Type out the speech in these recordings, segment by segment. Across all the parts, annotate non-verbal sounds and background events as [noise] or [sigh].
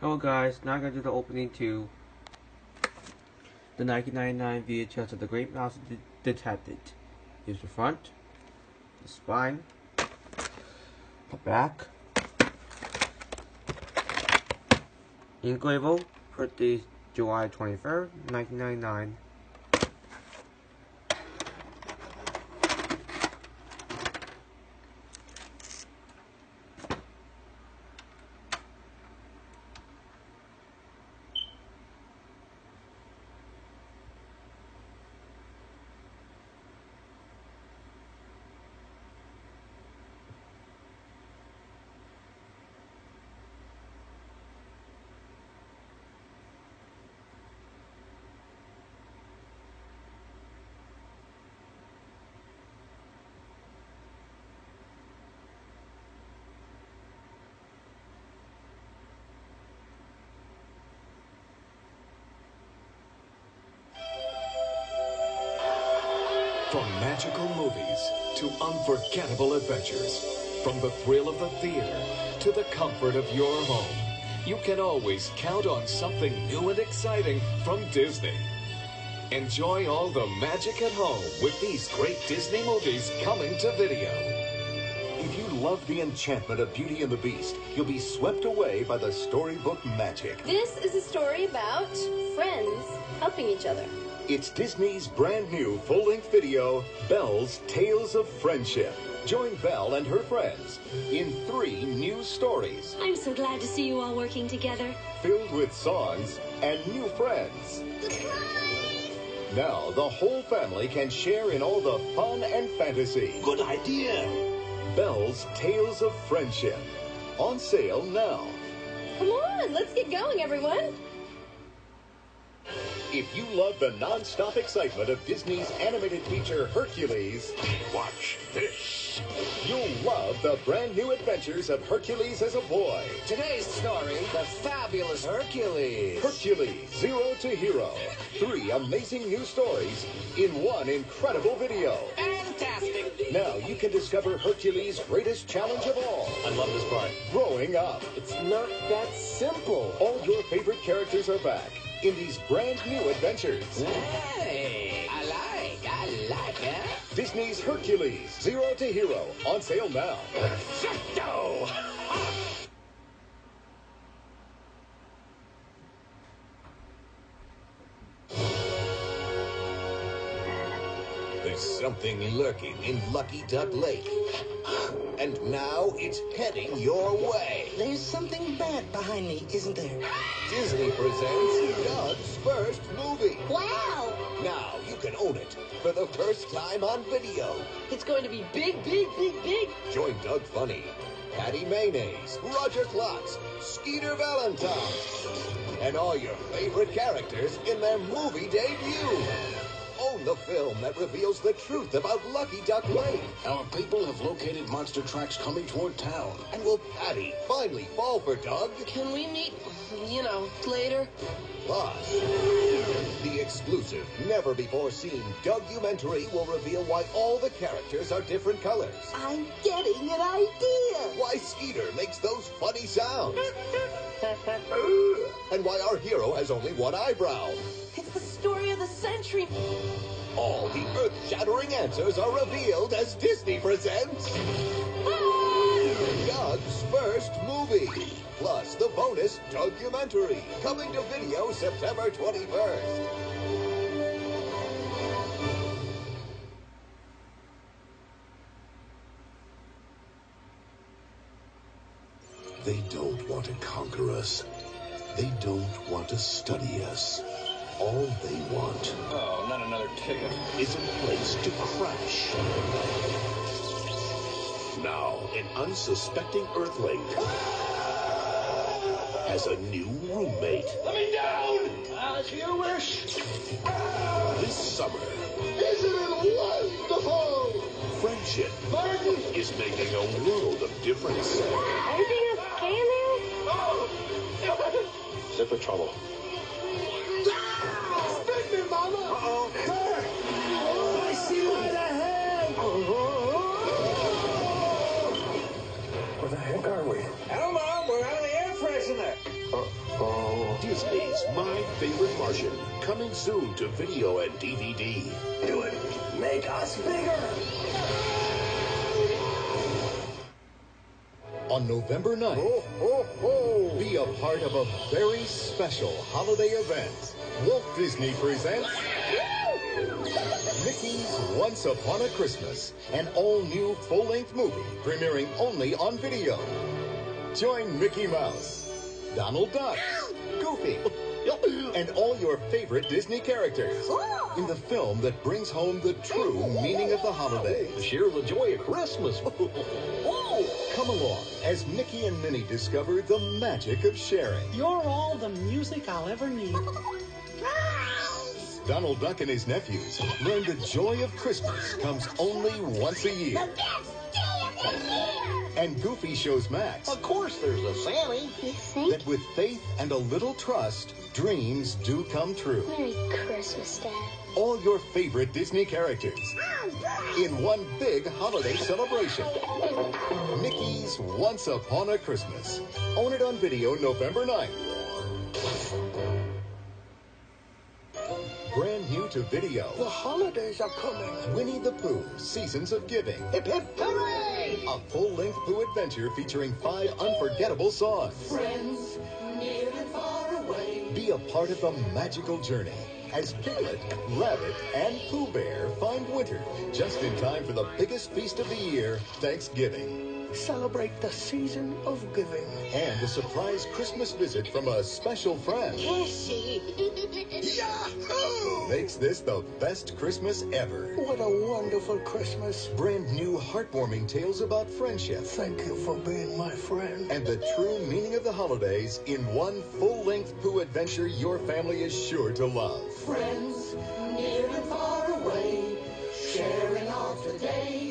Hello guys, now I'm going to do the opening to the 1999 VHS of The Great Mouse De Detective. Here's the front, the spine, the back, ink label, birthday July 23rd, 1999. From magical movies to unforgettable adventures, from the thrill of the theater to the comfort of your home, you can always count on something new and exciting from Disney. Enjoy all the magic at home with these great Disney movies coming to video. If you love the enchantment of Beauty and the Beast, you'll be swept away by the storybook magic. This is a story about friends helping each other. It's Disney's brand new full-length video, Belle's Tales of Friendship. Join Belle and her friends in three new stories I'm so glad to see you all working together. filled with songs and new friends. Now the whole family can share in all the fun and fantasy. Good idea. Belle's Tales of Friendship. On sale now. Come on, let's get going, everyone. If you love the non-stop excitement of Disney's animated feature Hercules, Watch this. you'll love the brand new adventures of Hercules as a boy. Today's story, The Fabulous Hercules. Hercules, Zero to Hero. Three amazing new stories in one incredible video. Fantastic. Now you can discover Hercules' greatest challenge of all, I love this part. growing up. It's not that simple. All your favorite characters are back in these brand new adventures. Hey, I like, I like, eh? Disney's Hercules, Zero to Hero, on sale now. Perfecto. There's something lurking in Lucky Duck Lake. And now it's heading your way. There's something bad behind me, isn't there? Disney presents Doug's first movie. Wow! Now you can own it for the first time on video. It's going to be big, big, big, big. Join Doug Funnie, Patty Mayonnaise, Roger Klotz, Skeeter Valentine, and all your favorite characters in their movie debut. Own the film that reveals the truth about Lucky Duck Lake. Our people have located monster tracks coming toward town. And will Patty finally fall for Doug? Can we meet, you know, later? Plus, the exclusive, never before seen documentary will reveal why all the characters are different colors. I'm getting an idea! Why Skeeter makes those funny sounds. [laughs] and why our hero has only one eyebrow. It's the story of the century. All the earth-shattering answers are revealed as Disney presents Doug's first movie. Plus the bonus documentary coming to video September 21st. They don't want to conquer us. They don't want to study us. All they want Oh, not another ticket. is a place to crash. Now, an unsuspecting Earthling has a new roommate. Let me down! As you wish. This summer, Isn't it wonderful? friendship is making a world of difference. Everything okay in there? Oh, [laughs] Zip of trouble. Favorite Martian, coming soon to video and DVD. Do it. Make us bigger. On November 9th, be a part of a very special holiday event. Walt Disney presents Mickey's Once Upon a Christmas, an all-new full-length movie premiering only on video. Join Mickey Mouse, Donald Duck, Goofy, and all your favorite Disney characters in the film that brings home the true meaning of the holiday. Share the joy of Christmas. [laughs] Come along as Mickey and Minnie discover the magic of sharing. You're all the music I'll ever need. Donald Duck and his nephews learn the joy of Christmas comes only once a year. And Goofy shows Max Of course, there's a Sammy. That with faith and a little trust, dreams do come true. Merry Christmas, Dad. All your favorite Disney characters in one big holiday celebration. Mickey's Once Upon a Christmas. Own it on video November 9th. Brand new to video. The holidays are coming. Winnie the Pooh, Seasons of Giving. Hip hip hooray! A full-length Pooh adventure featuring five unforgettable songs. Friends, Be a part of the magical journey as Piglet, Rabbit, and Pooh Bear find winter just in time for the biggest feast of the year, Thanksgiving. Celebrate the season of giving. And a surprise Christmas visit from a special friend Kissy. [laughs] Yahoo! makes this the best Christmas ever. What a wonderful Christmas. Brand new heartwarming tales about friendship Thank you for being my friend. and the true meaning of the holidays in one full-length Pooh adventure your family is sure to love. Friends, near and far away, sharing all today,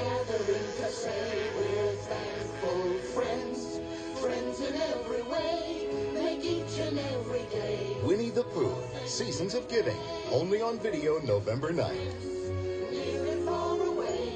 gathering to say we're thankful friends, friends in every way, make each and every day. Winnie the Pooh, Seasons of Giving, only on video November 9th. Near and far away.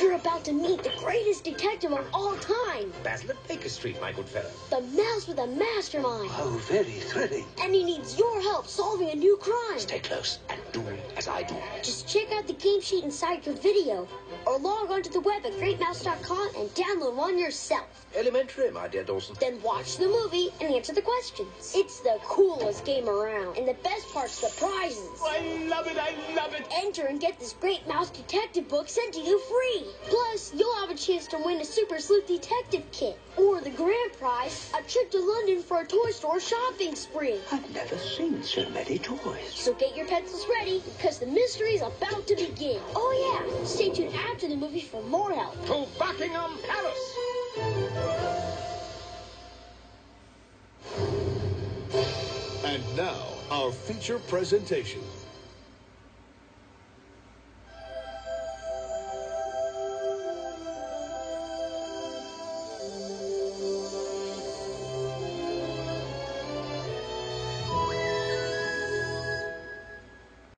You're about to meet the greatest detective of all time. Basil at Baker Street, my good fellow. The mouse with a mastermind. Oh, very thrilling. And he needs your help solving a new crime. Stay close and do as I do. Just check out the game sheet inside your video. Or log onto the web at greatmouse.com and download one yourself. Elementary, my dear Dawson. Then watch the movie and answer the questions. It's the coolest game around. And the best part's the prizes. I love it, I love it. Enter and get this Great Mouse Detective book sent to you free. Plus, you'll have a chance to win a Super Sleuth Detective kit. Or the grand prize, a trip to London for a toy store shopping spree. I've never seen so many toys. So get your pencils ready, because the mystery is about to begin. Oh yeah, stay tuned after the movie for more help. To Buckingham Palace. And now, our feature presentation